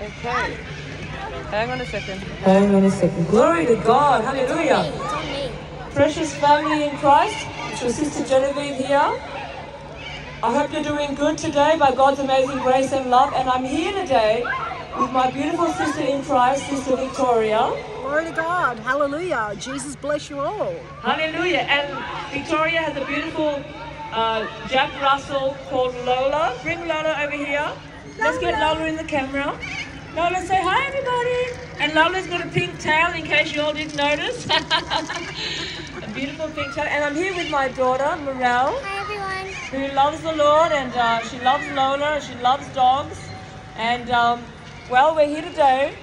Okay. Hang on a second. Hang on a second. Glory to God. Hallelujah. It's on me. Precious family in Christ, it's your sister Genevieve here. I hope you're doing good today by God's amazing grace and love. And I'm here today with my beautiful sister in Christ, Sister Victoria. Glory to God. Hallelujah. Jesus bless you all. Hallelujah. And Victoria has a beautiful uh, Jack Russell called Lola. Bring Lola over here. Let's get Lola in the camera. Lola, say hi, everybody. And Lola's got a pink tail in case you all didn't notice. a beautiful pink tail. And I'm here with my daughter, Morel, Hi everyone. who loves the Lord and uh, she loves Lola. She loves dogs. And, um, well, we're here today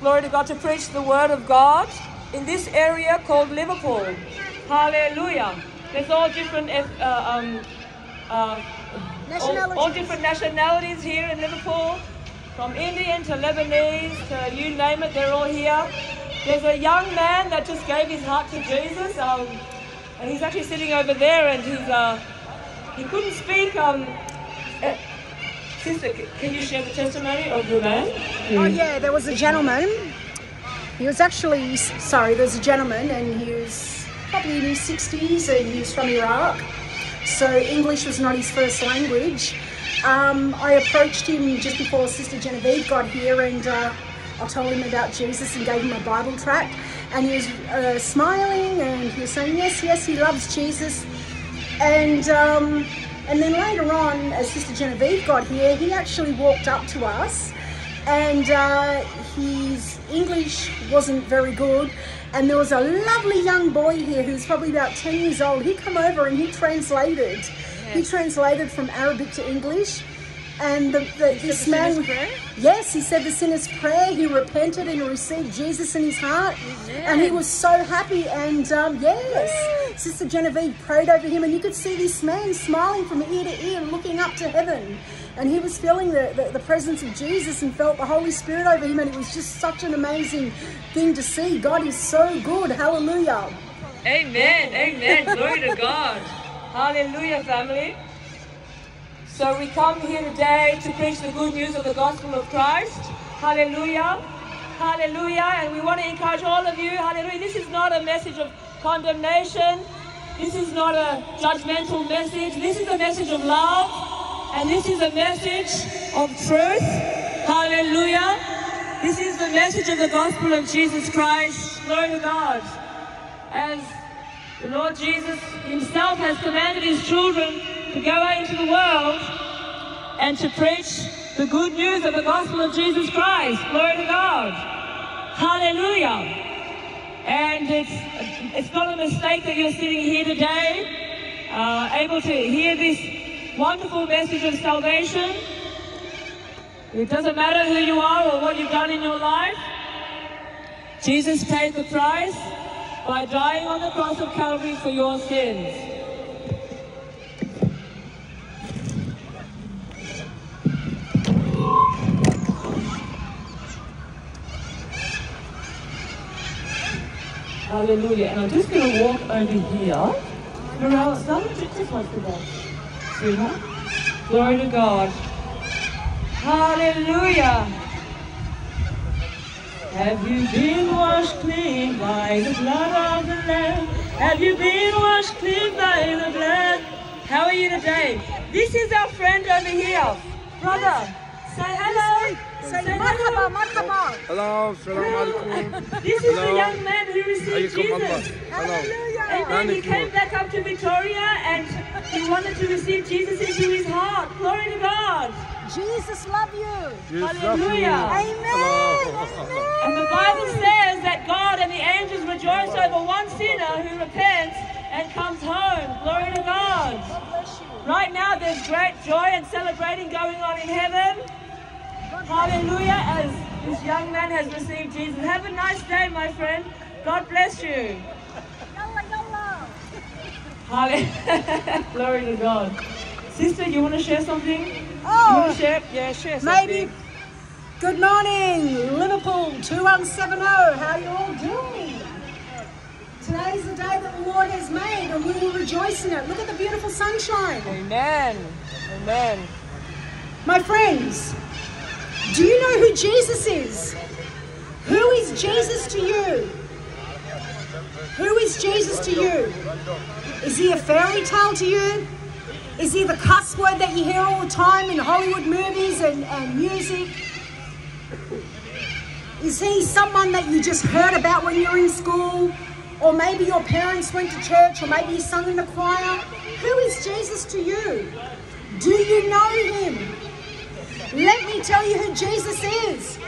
glory to God, to preach the word of God in this area called Liverpool. Hallelujah. There's all different, uh, um, uh, all, Nationalities. all different nationalities here in Liverpool, from Indian to Lebanese to you name it, they're all here. There's a young man that just gave his heart to Jesus, um, and he's actually sitting over there, and he's uh, he couldn't speak. Um, uh, sister, can you share the testimony of the man? Oh, yeah, there was a gentleman. He was actually, sorry, there's a gentleman and he was probably in his 60s and he was from Iraq. So English was not his first language. Um, I approached him just before Sister Genevieve got here and uh, I told him about Jesus and gave him a Bible tract. And he was uh, smiling and he was saying, yes, yes, he loves Jesus. And um, and then later on, as Sister Genevieve got here, he actually walked up to us, and uh, his English wasn't very good. And there was a lovely young boy here who's probably about 10 years old. He come over and he translated. He translated from Arabic to English. And the, the, this man, yes, he said the sinner's prayer. He repented and received Jesus in his heart, and he was so happy. And um, yes, Sister Genevieve prayed over him, and you could see this man smiling from ear to ear, looking up to heaven. And he was feeling the, the, the presence of Jesus and felt the Holy Spirit over him, and it was just such an amazing thing to see. God is so good. Hallelujah. Amen. Amen. Glory to God. Hallelujah, family. So we come here today to preach the good news of the gospel of Christ. Hallelujah. Hallelujah. And we want to encourage all of you. Hallelujah. This is not a message of condemnation. This is not a judgmental message. This is a message of love. And this is a message of truth. Hallelujah. This is the message of the gospel of Jesus Christ. Glory to God as the Lord Jesus himself has commanded his children to go out into the world and to preach the good news of the gospel of Jesus Christ. Glory to God. Hallelujah. And it's, it's not a mistake that you're sitting here today, uh, able to hear this wonderful message of salvation. It doesn't matter who you are or what you've done in your life. Jesus paid the price by dying on the cross of Calvary for your sins. Hallelujah. And I'm just going to walk over here. Morale, start just like the ball. Sweetheart. Glory to God. Hallelujah. Have you been washed clean by the blood of the Lamb? Have you been washed clean by the blood? How are you today? This is our friend over here. Brother, say hello. Say Say marhaba, hello. marhaba. Hello, salam alaikum. This is the young man who received Hayyakum Allah. Jesus. Hello. Amen. He Thank you. came back up to Victoria and he wanted to receive Jesus into his heart. Glory to God. Jesus love you. Yes, Hallelujah. Amen. And the Bible says that God and the angels rejoice over one sinner who repents and comes home. Glory to God. Right now, there's great joy and celebrating going on in heaven. Hallelujah, as this young man has received Jesus. Have a nice day, my friend. God bless you. Yalla, yalla. Hallelujah. Glory to God. Sister, you want to share something? You Oh, want to share? Yeah, share something. maybe. Good morning, Liverpool 2170. How are you all doing? Today is the day that the Lord has made, and we will rejoice in it. Look at the beautiful sunshine. Amen. Amen. My friends, do you know who Jesus is? Who is Jesus to you? Who is Jesus to you? Is he a fairy tale to you? Is he the cuss word that you hear all the time in Hollywood movies and, and music? Is he someone that you just heard about when you were in school? Or maybe your parents went to church, or maybe you sung in the choir? Who is Jesus to you? Do you know him? Let me tell you who Jesus is.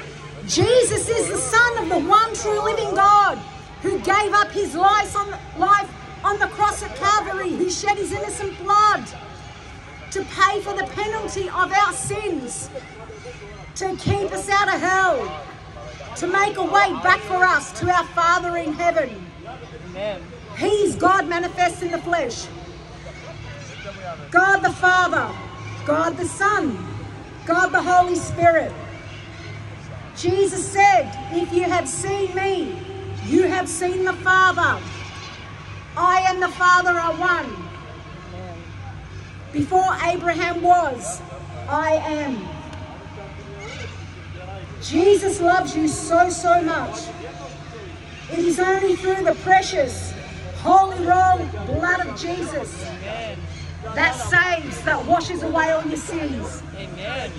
Jesus is the Son of the one true living God who gave up his life on, life on the cross at Calvary, who shed his innocent blood to pay for the penalty of our sins, to keep us out of hell, to make a way back for us to our Father in heaven. Amen. He's God manifest in the flesh. God the Father, God the Son, God the Holy Spirit. Jesus said, If you have seen me, you have seen the Father. I and the Father are one. Before Abraham was, I am. Jesus loves you so, so much. It is only through the precious, holy roll blood of Jesus that saves, that washes away all your sins. Amen.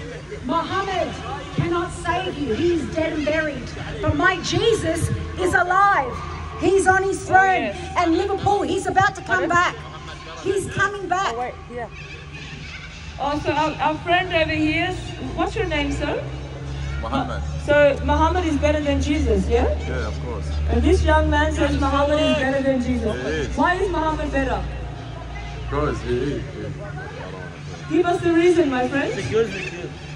Muhammad cannot save you. He's dead and buried. But my Jesus is alive. He's on his throne. Oh, yes. And Liverpool, he's about to come back. He's coming back. Oh, wait, yeah. Also, our, our friend over here, what's your name, sir? Muhammad. Uh, so, Muhammad is better than Jesus, yeah? Yeah, of course. And this young man says Muhammad is better than Jesus. is. Why is Muhammad better? Because he is. Give us the reason, my friend. Because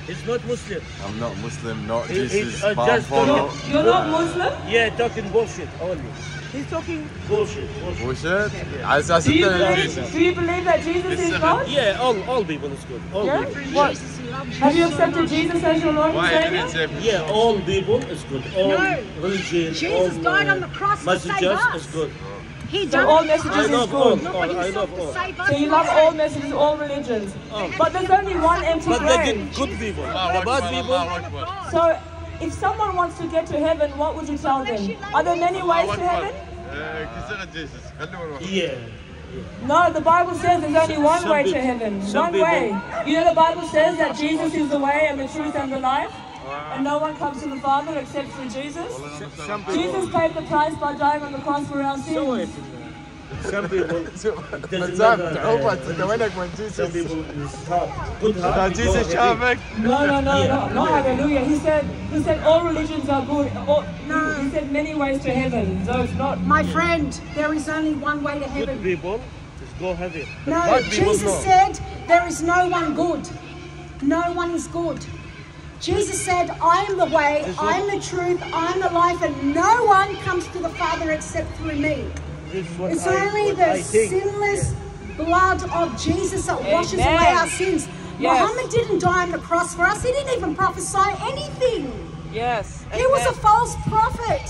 it's not Muslim. I'm not Muslim, not He- Jesus. he's, uh, just I follow. talking- You're not Muslim? Yeah, talking bullshit only. He's talking. Bullshit. bullshit. Bullshit. I, I Do you, said that believe, do you believe that Jesus is God? Yeah, all, all people is good. All Yeah? people. What? Have you accepted Jesus as your Lord and Why didn't Savior? Yeah, all people is good. All No. religion, Jesus all died uh, on the cross to save us. is good. He so all messages is good. So you love all messages, all religions. Oh. But there's only one empty but grave. But good people, bad people. So if someone wants to get to heaven, what would you tell them? Are there many ways to heaven? Yeah. No, the Bible says there's only one way to heaven. One way. You know the Bible says that Jesus is the way and the truth and the life? And no one comes to the Father except through Jesus. Jesus paid the price by dying on the cross for our sins. Some people, No, no, no, no, no, hallelujah. He said, he said all religions are good. All, no. He said many ways to heaven, though it's not. My friend, there is only one way to heaven. Good people go heaven. No, Jesus said there is no one good. No one is good. Jesus said, I am the way, I am the truth, I am the life, and no one comes to the Father except through me. This is what It's I, only the sinless blood of Jesus that washes Amen. away our sins. Yes. Muhammad didn't die on the cross for us. He didn't even prophesy anything. Yes. He was a false prophet.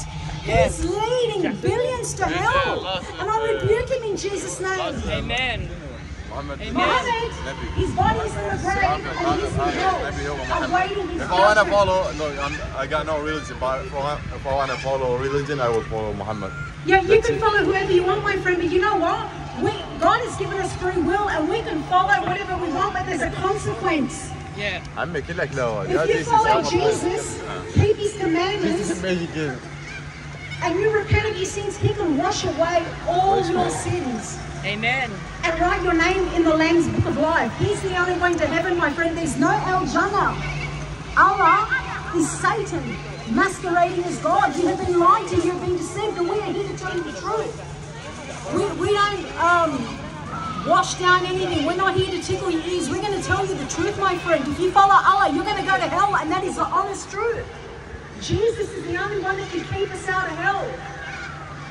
Yes. He's leading billions to hell. And I rebuke him in Jesus' name. Amen. محمد Muhammad, نبي. his body's in the grave and he's in Maybe hell, هو محمد. awaiting his If I want to judgment. follow, look, I'm, I got no religion, but if I, want- if I want to follow religion, I will follow Muhammad. Yeah, you can follow whoever you want, my friend, but you know what? We, God has given us free will and we can follow whatever we want, but there's a consequence. Yeah. عمي كلك لا يا If you Jesus follow يا محمد. Jesus, keep his Jesus commandments, amazing. and you repent of your sins, he can wash away all your sins Amen. and write your name in the Lamb's Book of Life. He's the only way to heaven, my friend. There's no El Jannah. Allah is Satan masquerading as God. You have been lied to, you have been deceived, and we are here to tell you the truth. We, we don't um, wash down anything. We're not here to tickle your ears. We're going to tell you the truth, my friend. If you follow Allah, you're going to go to hell, and that is the honest truth. Jesus is the only one that can keep us out of hell.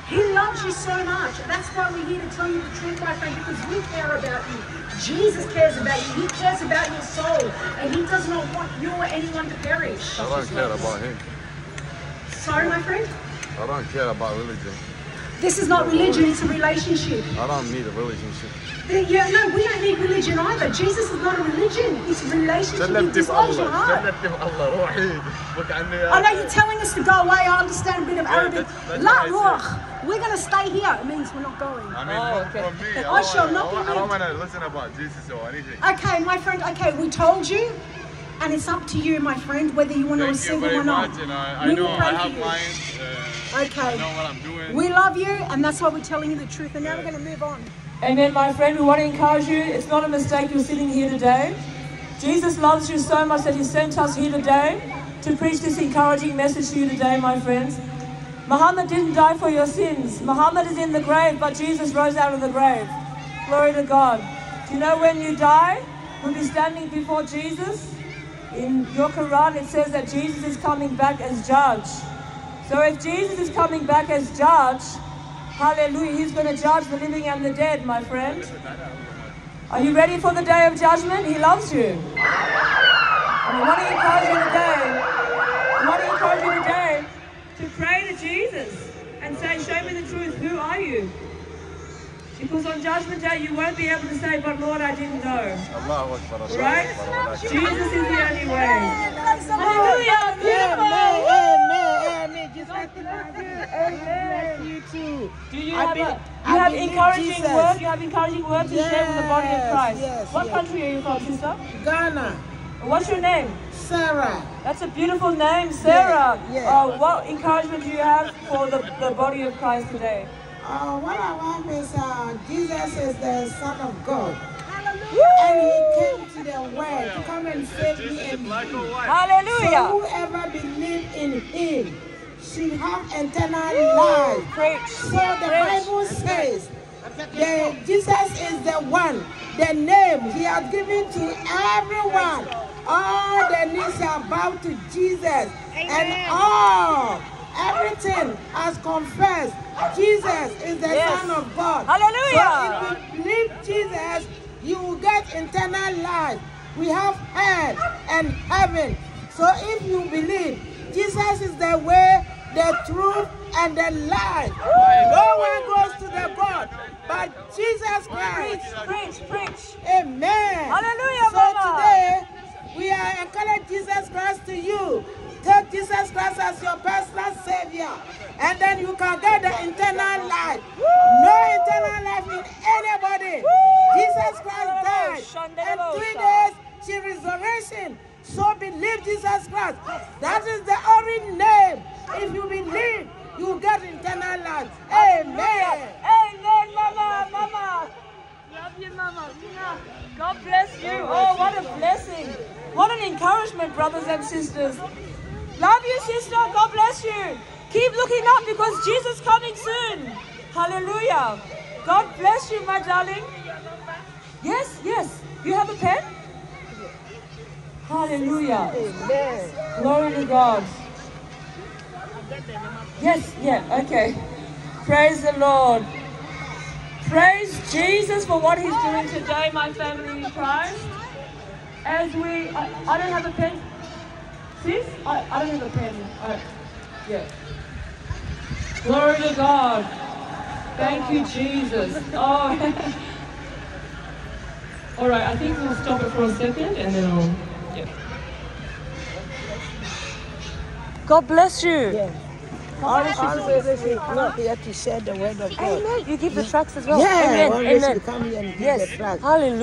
He loves you so much. That's why we're here to tell you the truth, my friend, because we care about you. Jesus cares about you. He cares about your soul. And he does not want you or anyone to perish. I don't care about him. Sorry, my friend? I don't care about religion. This is not religion, it's a relationship. I don't need a relationship. Uh, yeah, no, we don't need religion either. Jesus is not a religion. It's a relationship. He your heart. I know you're telling us to go away. I understand a bit of Arabic. La ruach. We're going to stay here. It means we're not going. I mean, oh, okay. for me. I, I shall not I, I don't want to listen about Jesus or anything. Okay, my friend. Okay, we told you. And it's up to you, my friend, whether you want Thank to receive or not. You know, I, I know I have mine. Okay. I know what I'm doing. We love you, and that's why we're telling you the truth. And now we're going to move on. Amen, my friend. We want to encourage you. It's not a mistake you're sitting here today. Jesus loves you so much that He sent us here today to preach this encouraging message to you today, my friends. Muhammad didn't die for your sins. Muhammad is in the grave, but Jesus rose out of the grave. Glory to God. Do you know when you die, we'll be standing before Jesus? In your Quran, it says that Jesus is coming back as judge. So if Jesus is coming back as judge, hallelujah, he's going to judge the living and the dead, my friend. Are you ready for the day of judgment? He loves you. And we want to encourage you today. We want to encourage you today to pray to Jesus and say, Show me the truth. Who are you? Because on judgment day you won't be able to say, But Lord, I didn't know. Allahu Akbar. Allahu Right? Akbar, Allahu Akbar. Jesus is the only way. Hallelujah. Beautiful. Amen. You too. Do you I have, be- a, you have encouraging Jesus. word? You have encouraging word to share with the body of Christ. yes, what yes. country are you from, sister? Ghana, What's your name? Sarah. That's a beautiful name, Sarah. Yes, yes. Uh, what encouragement do you have for the, the body of Christ today? Uh, what I want is uh, Jesus is the Son of God. And he came to the world to come and save me and you. So Hallelujah. whoever believes in him should have eternal life. Preach. So the Bible says that Jesus is the one, the name he has given to everyone. All the knees are bowed to Jesus, and all, everything has confessed Jesus is the Yes. Son of God. Hallelujah. So if you believe Jesus, you will get eternal life. We have hell and heaven. So if you believe Jesus is the way, the truth, and the life, no one goes to the God but Jesus Christ. preach, preach. preach. Amen. Hallelujah, So Mama. today, we are encouraging Jesus Christ to you. Take Jesus Christ as your personal Savior, and then you can get the internal life. No eternal life in anybody. Jesus Christ died, and three days she resurrection. So believe Jesus Christ. That is the only name. If you believe, you get eternal life. Amen. Amen, Mama, Mama. Love you, Mama. God bless you. Oh, what a blessing. What an encouragement, brothers and sisters. Love you, sister. God bless you. Keep looking up because Jesus coming soon. Hallelujah. God bless you, my darling. Yes, yes. You have a pen? Hallelujah. Glory to God. Yes, yeah, okay. Praise the Lord. Praise Jesus for what He's doing today, my family in Christ. As we, I, I don't have a pen. Sis? I, I don't have a pen. Yeah. Glory to God. Thank you, Jesus. Oh. All right, I think we'll stop it for a second and then I'll. Yeah. God bless you. Listen, come here to share the word of God. Amen. You give the tracks as well. Yeah, Amen. always Amen. come here and give Yes. the track. Hallelujah.